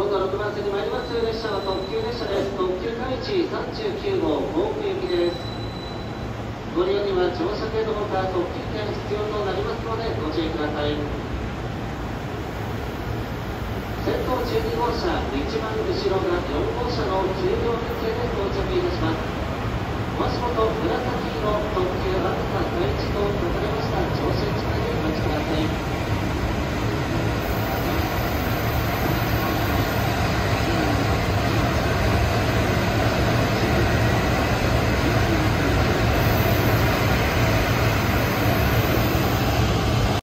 今度6番線に参ります列車は特急列車です。特急開地39号甲府行きです。ご利用には乗車券のほか特急券必要となりますのでご注意ください。先頭12号車一番後ろが4号車の9両編成で到着いたします。